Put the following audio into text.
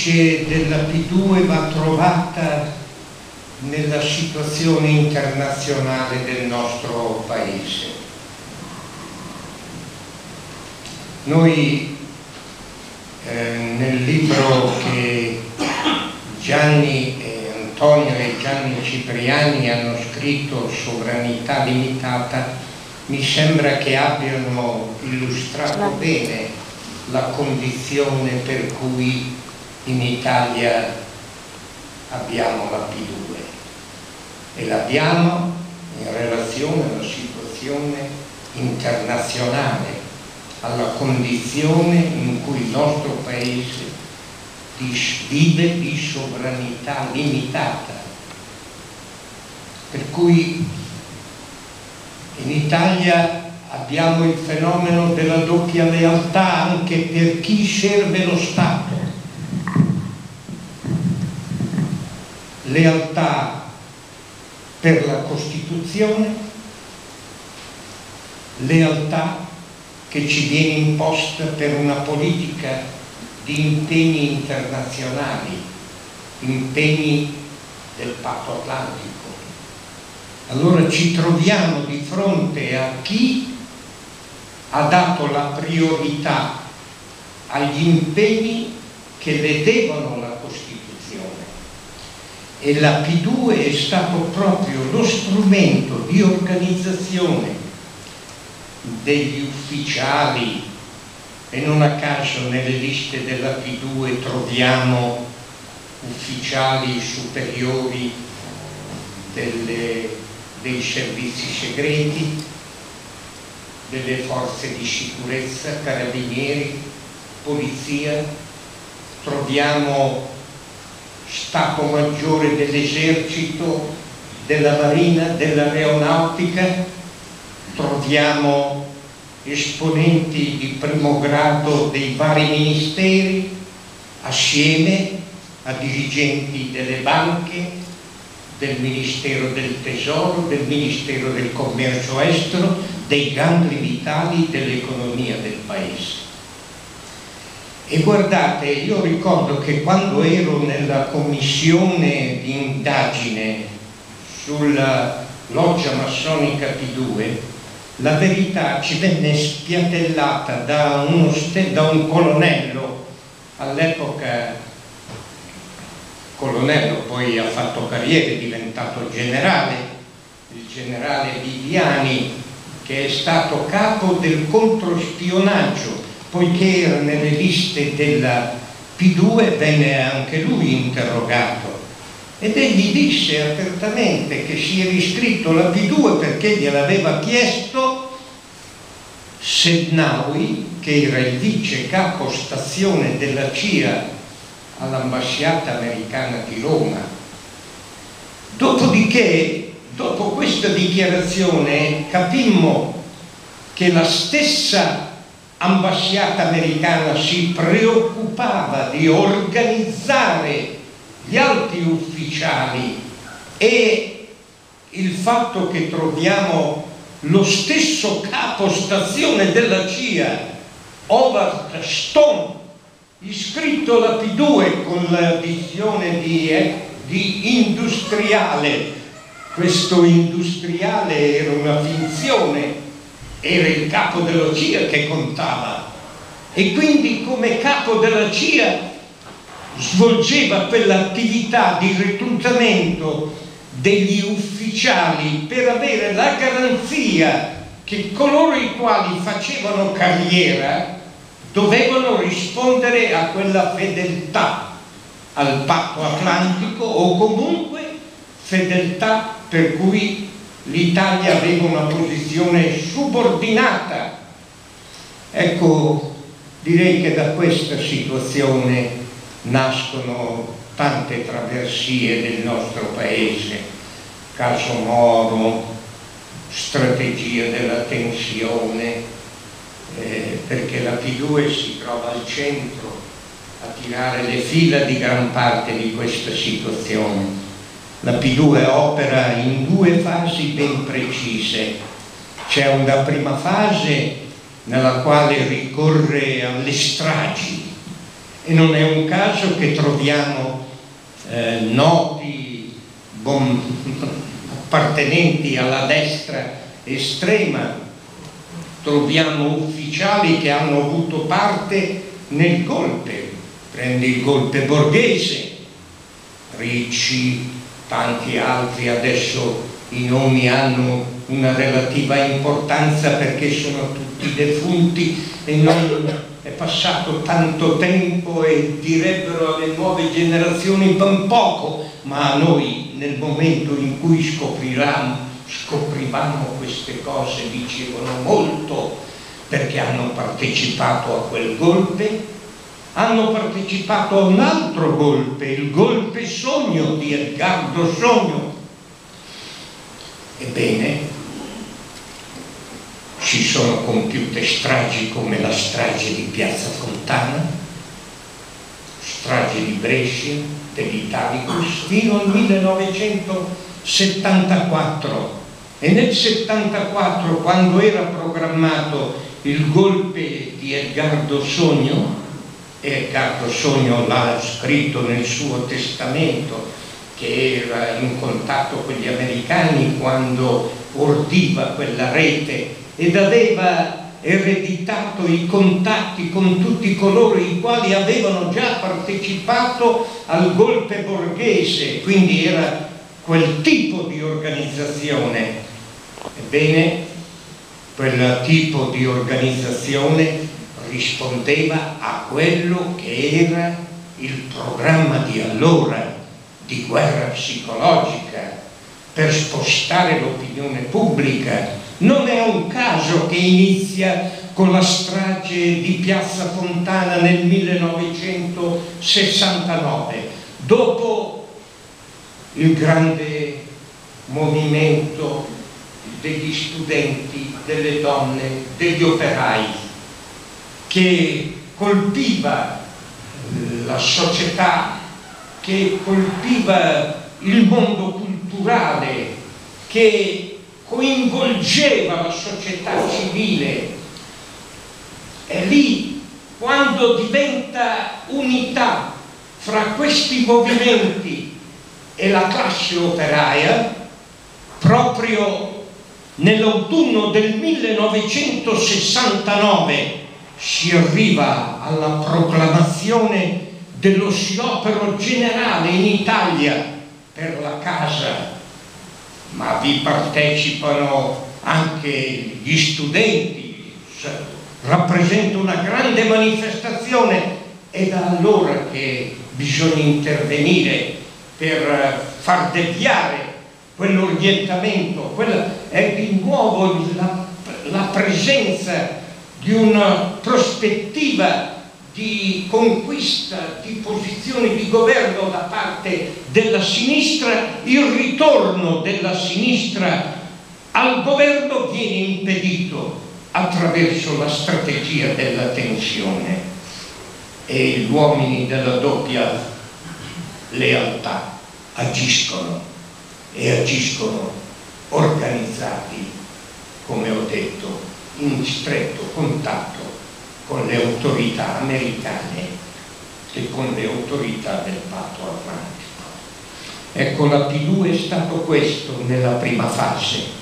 radice della P2 va trovata nella situazione internazionale del nostro Paese. Noi eh, nel libro che Gianni e Antonio e Gianni Cipriani hanno scritto Sovranità limitata, mi sembra che abbiano illustrato bene la condizione per cui in Italia abbiamo la P2 e l'abbiamo in relazione alla situazione internazionale alla condizione in cui il nostro paese vive di sovranità limitata. Per cui in Italia abbiamo il fenomeno della doppia lealtà anche per chi serve lo Stato. Lealtà per la Costituzione, lealtà che ci viene imposta per una politica di impegni internazionali, impegni del patto atlantico. Allora ci troviamo di fronte a chi ha dato la priorità agli impegni che vedevano la Costituzione e la P2 è stato proprio lo strumento di organizzazione degli ufficiali. E non a caso nelle liste della P2 troviamo ufficiali superiori delle, dei servizi segreti, delle forze di sicurezza, carabinieri, polizia, troviamo Stato Maggiore dell'Esercito, della Marina, dell'Aeronautica, troviamo esponenti di primo grado dei vari ministeri assieme a dirigenti delle banche, del Ministero del Tesoro, del Ministero del Commercio Estero, dei gangli vitali dell'economia del Paese. E guardate, io ricordo che quando ero nella commissione di indagine sulla loggia massonica P2, la verità ci venne spiattellata da, da un colonnello, all'epoca colonnello, poi ha fatto carriera, è diventato generale, il generale Viviani, che è stato capo del controspionaggio, poiché era nelle liste della P2 venne anche lui interrogato ed egli disse apertamente che si era iscritto alla P2 perché gliel'aveva chiesto Sednawi, che era il vice capo stazione della CIA all'ambasciata americana di Roma. Dopodiché, dopo questa dichiarazione, capimmo che la stessa ambasciata americana si preoccupava di organizzare gli alti ufficiali e il fatto che troviamo lo stesso capo stazione della CIA, Howard Stone, iscritto alla P2 con la visione di, eh, di industriale. Questo industriale era una finzione, era il capo della CIA che contava. E quindi come capo della CIA svolgeva quell'attività di reclutamento degli ufficiali per avere la garanzia che coloro i quali facevano carriera dovevano rispondere a quella fedeltà al patto atlantico o comunque fedeltà per cui l'Italia aveva una posizione subordinata. Ecco, direi che da questa situazione nascono tante traversie del nostro paese, caso Moro, strategia della tensione, eh, perché la P2 si trova al centro a tirare le fila di gran parte di questa situazione. La P2 opera in due fasi ben precise. C'è una prima fase nella quale ricorre alle stragi E non è un caso che troviamo eh, noti bon, appartenenti alla destra estrema, troviamo ufficiali che hanno avuto parte nel golpe, prende il golpe borghese, Ricci, tanti altri, adesso i nomi hanno una relativa importanza perché sono tutti defunti e non è passato tanto tempo e direbbero alle nuove generazioni ben poco, ma a noi nel momento in cui scoprivamo queste cose dicevano molto perché hanno partecipato a quel golpe hanno partecipato a un altro golpe, il golpe sogno di Edgardo Sogno. Ebbene, ci sono compiute stragi come la strage di Piazza Fontana, strage di Brescia, dell'Italicus, fino al 1974. E nel 74, quando era programmato il golpe di Edgardo Sogno, e Carlo Sogno l'ha scritto nel suo testamento che era in contatto con gli americani quando ordiva quella rete ed aveva ereditato i contatti con tutti coloro i quali avevano già partecipato al golpe borghese, quindi era quel tipo di organizzazione. Ebbene, quel tipo di organizzazione rispondeva a quello che era il programma di allora di guerra psicologica per spostare l'opinione pubblica. Non è un caso che inizia con la strage di Piazza Fontana nel 1969, dopo il grande movimento degli studenti, delle donne, degli operai che colpiva la società, che colpiva il mondo culturale, che coinvolgeva la società civile. È lì quando diventa unità fra questi movimenti e la classe operaia, proprio nell'autunno del 1969 si arriva alla proclamazione dello sciopero generale in Italia per la casa, ma vi partecipano anche gli studenti, rappresenta una grande manifestazione è da allora che bisogna intervenire per far deviare quell'orientamento, quella è di nuovo la, la presenza di una prospettiva di conquista di posizioni di governo da parte della sinistra, il ritorno della sinistra al governo viene impedito attraverso la strategia della tensione e gli uomini della doppia lealtà agiscono e agiscono organizzati, come ho detto, in stretto contatto con le autorità americane e con le autorità del patto atlantico. Ecco, la P2 è stato questo nella prima fase,